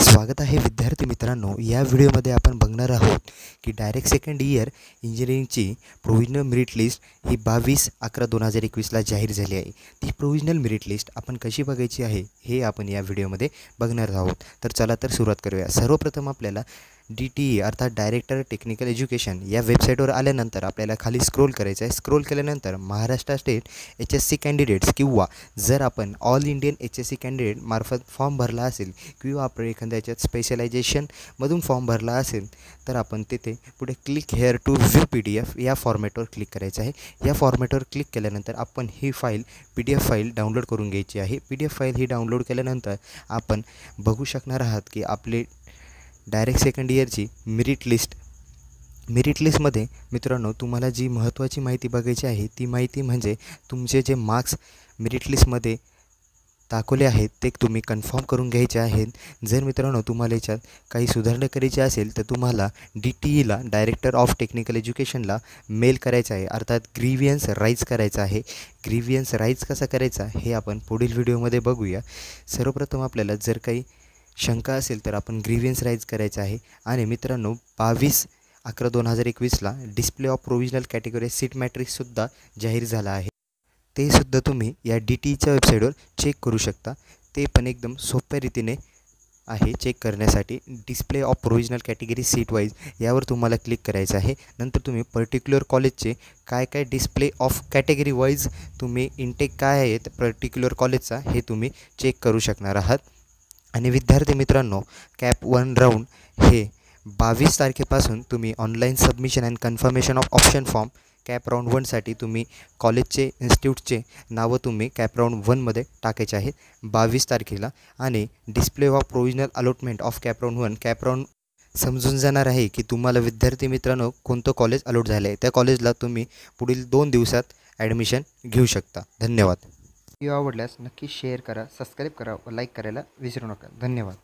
स्वागत आहे विद्यार्थी मित्रांनो. या व्हिडिओमध्ये आपण बघणार आहोत की डायरेक्ट सेकंड इयर इंजिनिअरिंगची प्रोव्हिजनल मेरिट लिस्ट ही बावीस अकरा दोन हजार एकवीसला जाहीर झाली आहे. ती प्रोव्हिजनल मेरिट लिस्ट आपण कशी बघायची आहे हे आपण या व्हिडिओमध्ये बघणार आहोत. तर चला तर सुरुवात करूया. सर्वप्रथम आपल्याला डी टी ई अर्थात डायरेक्टर टेक्निकल एज्युकेशन या वेबसाईटवर आल्यानंतर आपल्याला खाली स्क्रोल करायचं आहे. स्क्रोल केल्यानंतर Maharashtra state H S C candidates किंवा जर आपण all Indian H S C candidate मार्फत फॉर्म भरला असेल किंवा आपण एखाद्या याच्यात स्पेशलायझेशनमधून फॉर्म भरला असेल तर आपण तिथे पुढे click here to view P D F या फॉर्मॅटवर क्लिक करायचं आहे. या फॉर्मॅटवर क्लिक केल्यानंतर आपण ही file P D F file download करून घ्यायची आहे. पी डी एफ फाईल ही डाउनलोड केल्यानंतर आपण बघू शकणार आहात की आपले डायरेक्ट सेकंड इयरची मिरिट लिस्ट मेरिट लिस्टमध्ये मित्रांनो तुम्हाला जी महत्त्वाची माहिती बघायची आहे ती माहिती म्हणजे तुमचे जे मार्क्स मेरिट लिस्टमध्ये दाखवले आहेत ते तुम्ही कन्फर्म करून घ्यायचे आहेत. जर मित्रांनो तुम्हाला याच्यात काही सुधारणा करायची असेल तर तुम्हाला डी टी ईला डायरेक्टर ऑफ टेक्निकल एज्युकेशनला मेल करायचा आहे. अर्थात ग्रीवियन्स राईज करायचा आहे. ग्रीवियन्स राईज कसा करायचा हे आपण पुढील व्हिडिओमध्ये बघूया. सर्वप्रथम आपल्याला जर काही शंका असेल तर आपण ग्रीवियन्स राईज करायचं आहे. आणि मित्रांनो बावीस अकरा दोन हजार एकवीसला display of provisional category seat मॅट्रिक्ससुद्धा जाहीर झाला आहे. ते सुद्धा तुम्ही या डी टीच्या वेबसाईटवर चेक करू शकता. ते पण एकदम सोप्या रीतीने आहे चेक करण्यासाठी. Display of provisional category seat wise यावर तुम्हाला क्लिक करायचं आहे. नंतर तुम्ही पर्टिक्युलर कॉलेजचे काय काय डिस्प्ले ऑफ कॅटेगरी वाईज तुम्ही इंटेक काय आहेत पर्टिक्युलर कॉलेजचा हे तुम्ही चेक करू शकणार आहात. आणि विद्यार्थी मित्रांनो कॅप वन राऊंड हे बावीस तारखेपासून तुम्ही online submission and confirmation of option form cap round वनसाठी तुम्ही कॉलेजचे इन्स्टिट्यूटचे नावं तुम्ही कॅप राऊंड वनमध्ये टाकायचे आहेत बावीस तारखेला. आणि display of provisional allotment of cap round one cap round समजून जाणार आहे की तुम्हाला विद्यार्थी मित्रांनो कोणतं कॉलेज अलॉट झालं आहे त्या कॉलेजला तुम्ही पुढील दोन दिवसात ॲडमिशन घेऊ शकता. धन्यवाद. व्हिडिओ आवडल्यास नक्की शेअर करा सबस्क्राईब करा व लाईक करायला विसरू नका. धन्यवाद.